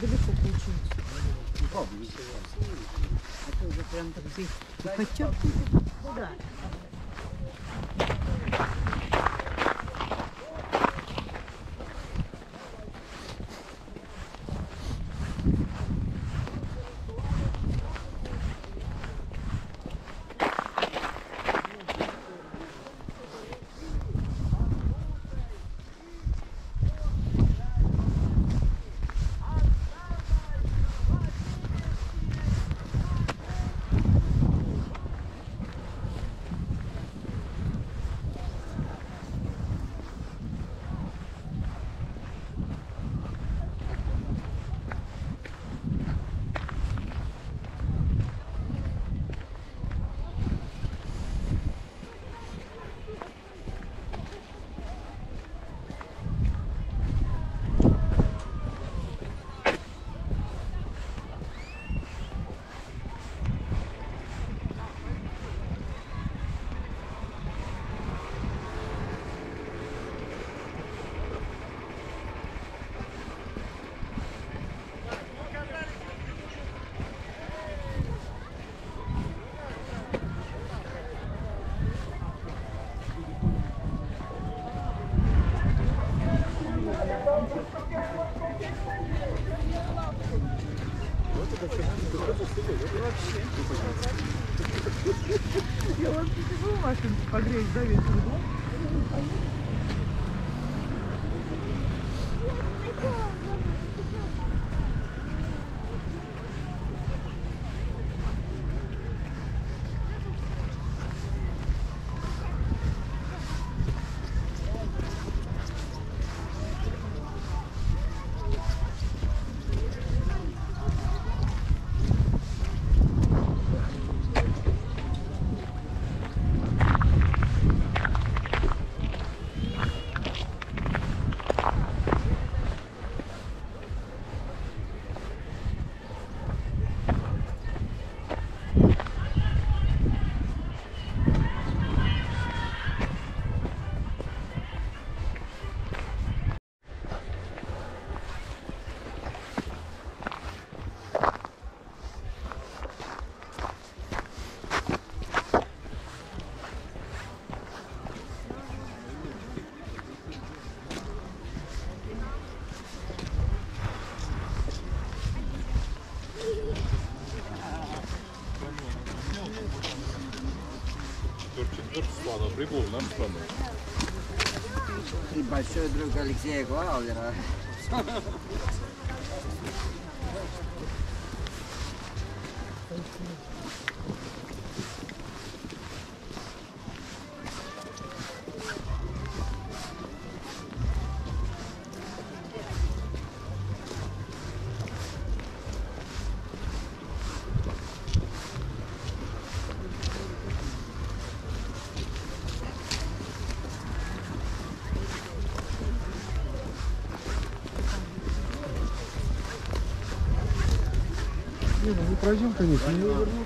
Бы недалеко получилось. А то уже прям так здесь. И. Прибыл нам страну. И большой друг Алексея Клаудера. Не, ну мы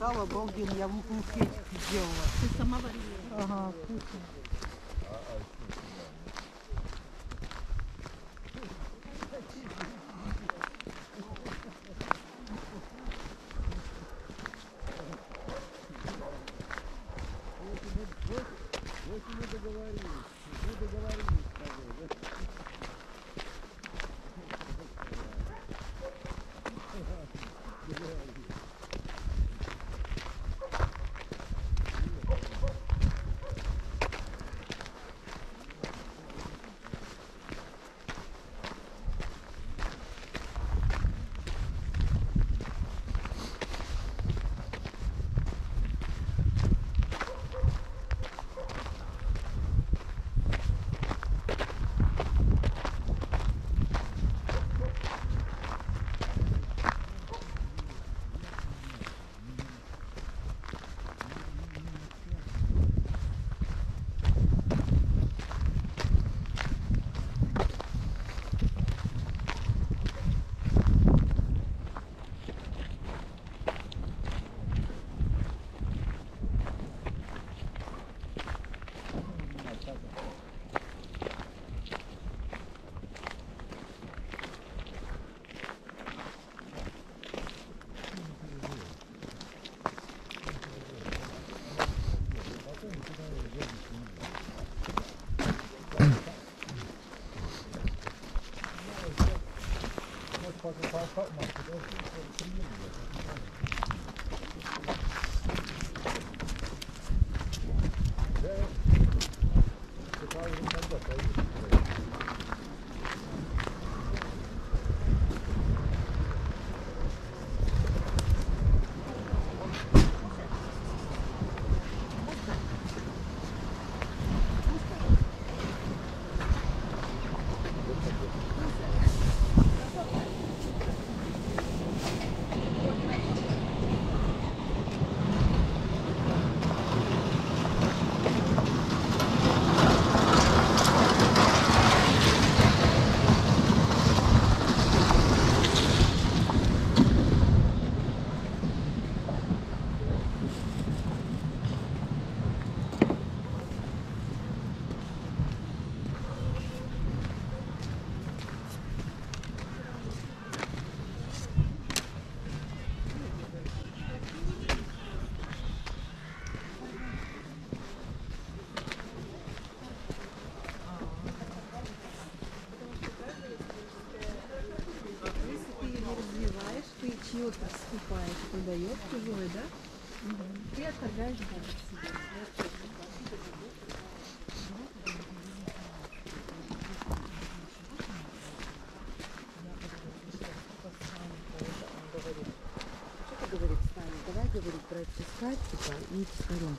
сало обалденно, я в Лукухе сделала. Ты сама варила. Ага, вкусно. Five, five, five,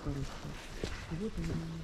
короче. Вот она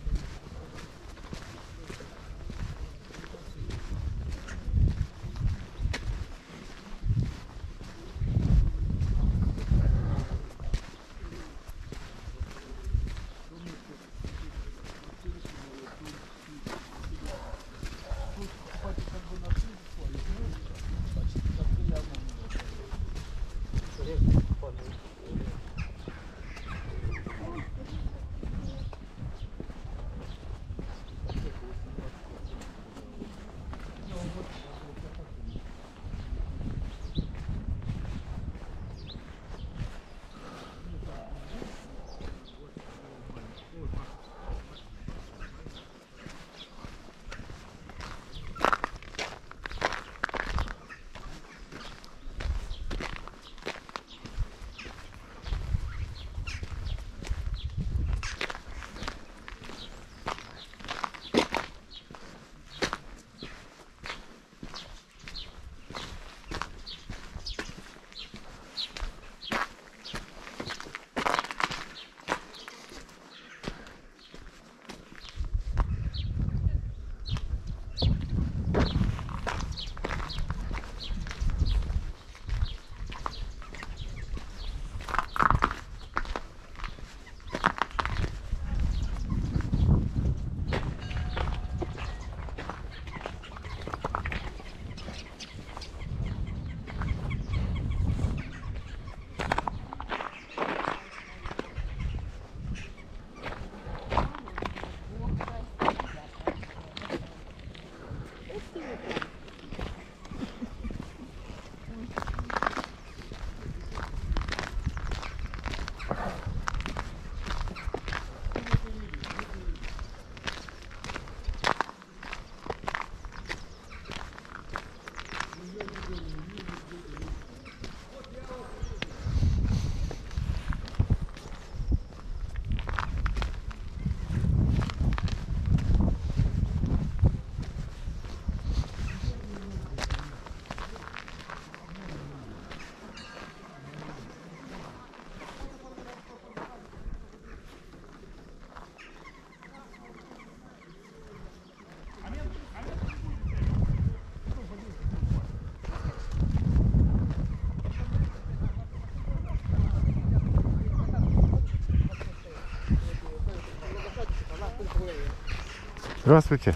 мне дала.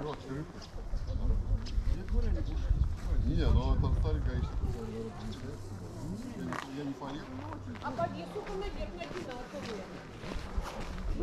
Здравствуйте. Не, ну там старенькая еще. Я не- Я не поеду.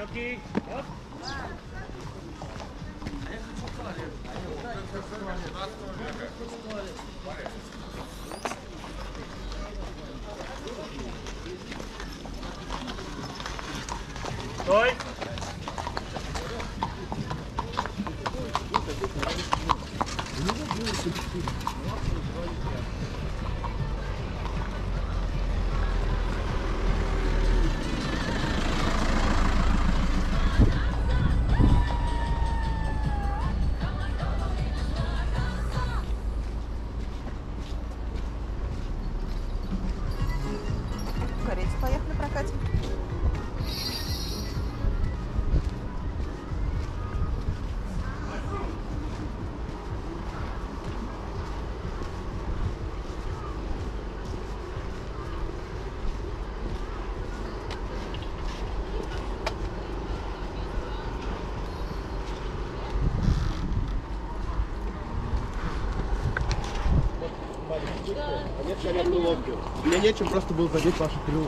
Milky. Лодки. Мне нечем просто было задеть ваше крыло.